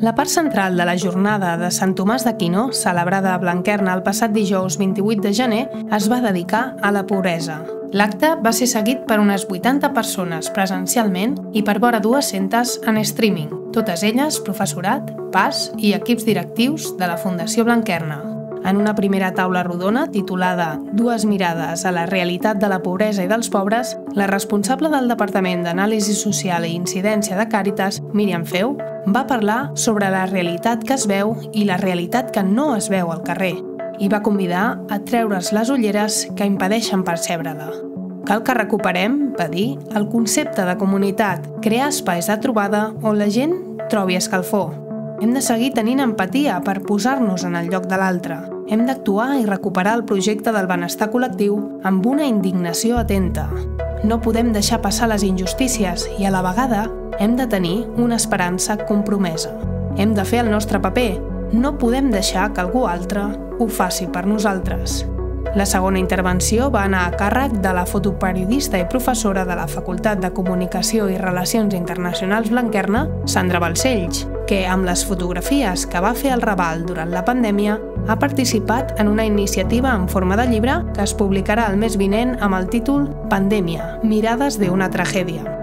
La part central de la jornada de Sant Tomàs d'Aquino, celebrada a Blanquerna el passat dijous 28 de gener, es va dedicar a la pobresa. L'acte va ser seguit per unes 80 persones presencialment i per vora 200 en streaming, totes elles professorat, PAS i equips directius de la Fundació Blanquerna. En una primera taula rodona titulada Dues mirades a la realitat de la pobresa i dels pobres, la responsable del Departament d'Anàlisi Social i Incidència de Càritas, Míriam Feu, va parlar sobre la realitat que es veu i la realitat que no es veu al carrer i va convidar a treure's les ulleres que impedeixen percebre-la. Cal que recuperem, va dir, el concepte de comunitat, crear espais de trobada on la gent trobi escalfor, hem de seguir tenint empatia per posar-nos en el lloc de l'altre. Hem d'actuar i recuperar el projecte del benestar col·lectiu amb una indignació atenta. No podem deixar passar les injustícies i, a la vegada, hem de tenir una esperança compromesa. Hem de fer el nostre paper. No podem deixar que algú altre ho faci per nosaltres. La segona intervenció va anar a càrrec de la fotoperiodista i professora de la Facultat de Comunicació i Relacions Internacionals Blanquerna, Sandra Balcells, que amb les fotografies que va fer el Raval durant la pandèmia ha participat en una iniciativa en forma de llibre que es publicarà el mes vinent amb el títol Pandèmia, mirades de una tragèdia.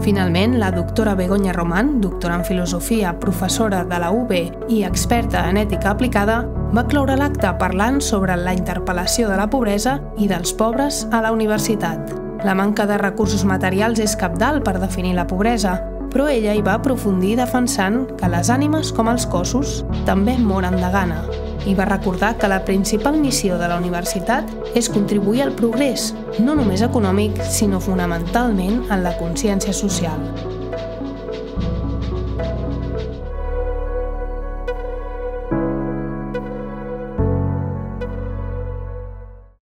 Finalment, la doctora Begoña Román, doctora en filosofia, professora de la UB i experta en ètica aplicada, va cloure l'acte parlant sobre la interpel·lació de la pobresa i dels pobres a la universitat. La manca de recursos materials és capdalt per definir la pobresa, però ella hi va aprofundir defensant que les ànimes com els cossos també moren de gana i va recordar que la principal missió de la universitat és contribuir al progrés, no només econòmic, sinó fonamentalment en la consciència social.